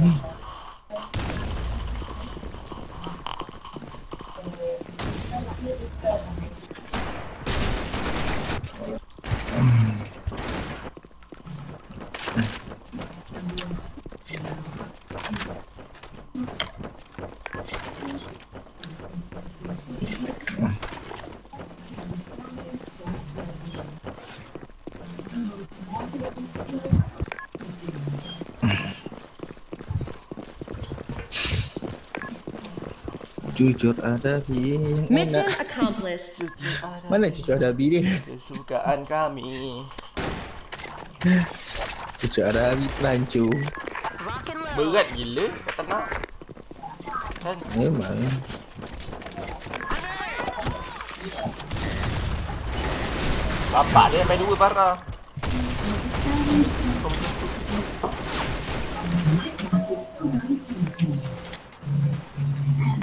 嗯。Jujur ada bi Mission accomplished. Mana cucu ada bi dia? Kesukaan kami. Cucu ada bi pelancu. Berat gila kata nak. Kan Memang. bapak dia main dua parah.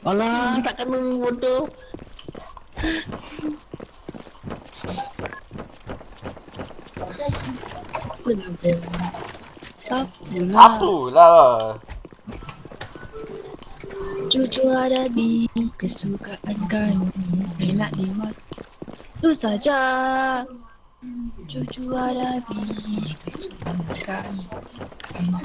Alah, tak kena bodoh. Apa lah. Jujur ada di kesukaan kami. Enak di mata Lu saja. Jujur ada di kesukaan kami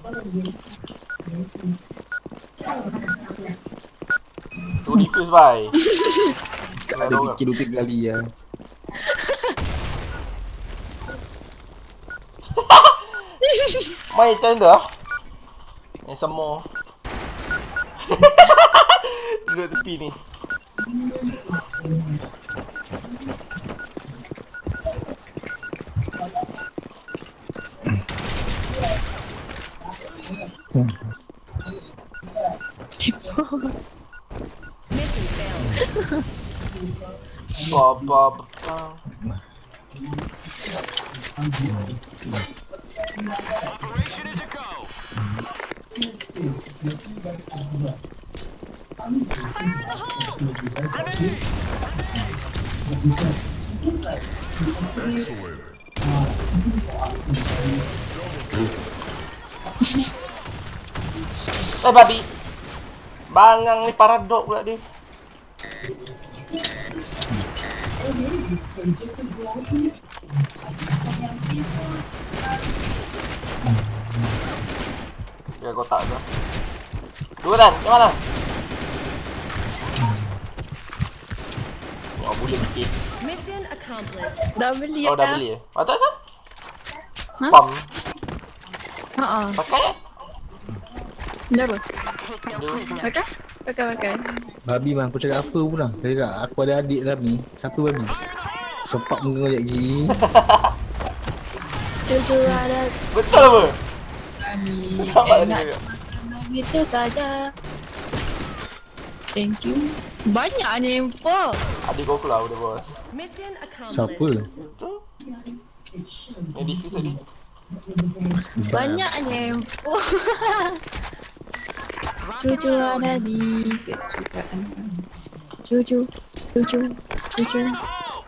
Tu defuse bye. Ada orang. fikir dua tiga kali ya. Main macam tu ah. Yang semua. Duduk tepi ni. Mission failed. Bob, Bob, Bob. Operation is a go. Fire in the hole! Grenade! Excellent. Bye, Bobby. Bangang ni paradok pula dia. Ya kotak tu. Dua dan, macam mana? Oh, boleh sikit. Mission accomplished. Dah beli Oh, dah beli eh? Patut asal? Ha? Pam. Haa Pakai eh? Dah apa? Pakai? Pakai pakai Babi bang, aku cakap apa pula? Dia cakap aku ada adik dalam ni. Siapa babi? Sepak muka kau lagi. Jujur ada Betul apa? kami tadi Enak dia. begitu saja Thank you Banyaknya info Adik kau keluar udah bos. Siapa? Betul? Yang defuse tadi. Banyaknya info Jujur ada di kesukaan kami Jujur Jujur Jujur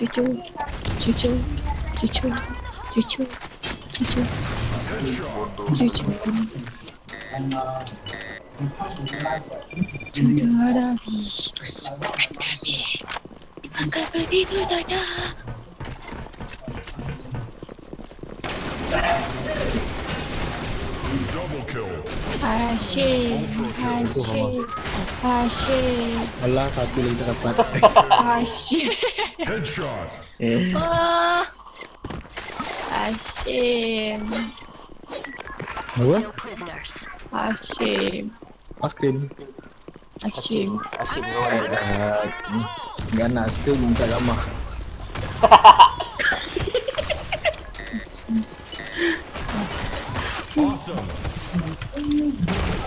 Jujur Jujur Jujur Jujur Jujur Jujur Jujur ada di kesukaan kami Akan begitu saja Hashim, Hashim, Hashim, Alah satu lagi tak dapat. Hashim. Headshot. eh. Ah. Hashim, Apa? Mas krim. Hashim. Asyik. Uh, Gak nak skill minta gambar. Awesome.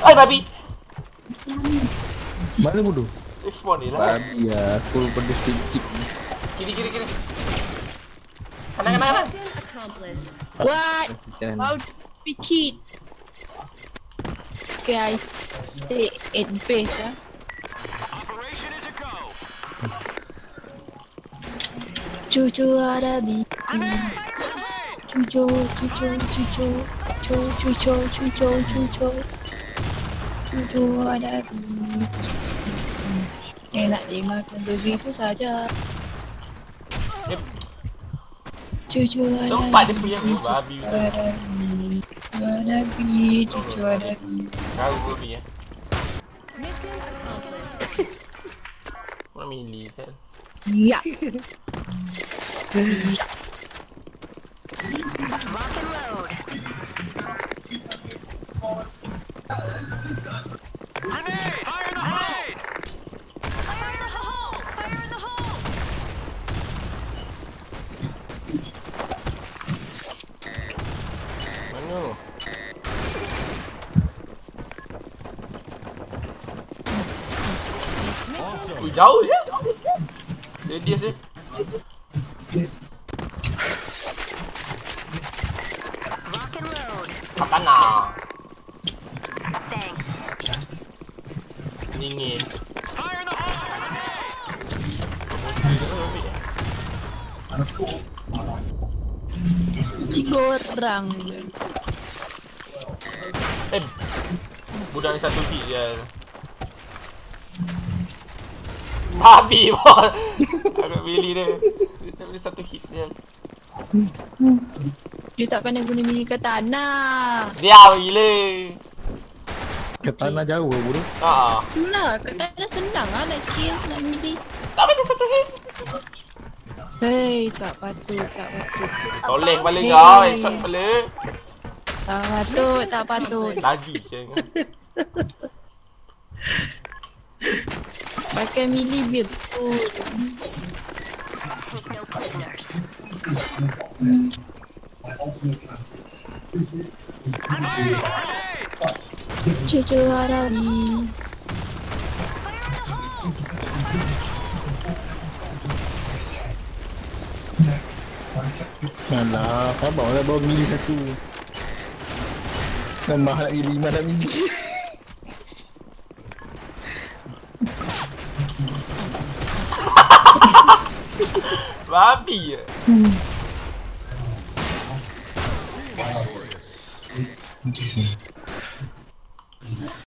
Ay, babi. Mana bodoh? Respawn dia lah. Babi ya, aku pada sedikit. Kiri, kiri, kiri. Kanan, kanan, kanan. What? Kan. How pick it? Guys, stay at base ah. Cucu ada di Cucu, cucu, cucu, cucu, cucu, cucu, cucu, cucu ada di Enak dimakan begitu saja. Eh, Cucu ada dia punya tu babi. Cucu ada ada di Cucu ada di Kau babi ya. Mission accomplished. Mana mili kan? Ya. Lock Mana? Awesome. Ui, jauh je. Dia dia je. Lock and load. Kat tanah. Thanks. Dingin. Tiga orang je. Eh, budak ni satu hit je. Babi pun. Aku pilih dia. Dia tak boleh satu hit je. Dia tak pandai guna mini katana. Dia gila. Ke tanah jauh ke bodoh? Ha. Itulah, katana senang lah nak kill, nak mini. Tak boleh satu hit. Hei, tak patut, tak patut. Toleng balik Hey. kau. Headshot kepala. Tak patut, tak patut. Lagi je. Pakai mili biar betul. Take no prisoners. Alah, sabar lah bawa mili satu. Nambah lagi lima nak mili. Babi je. Victorious.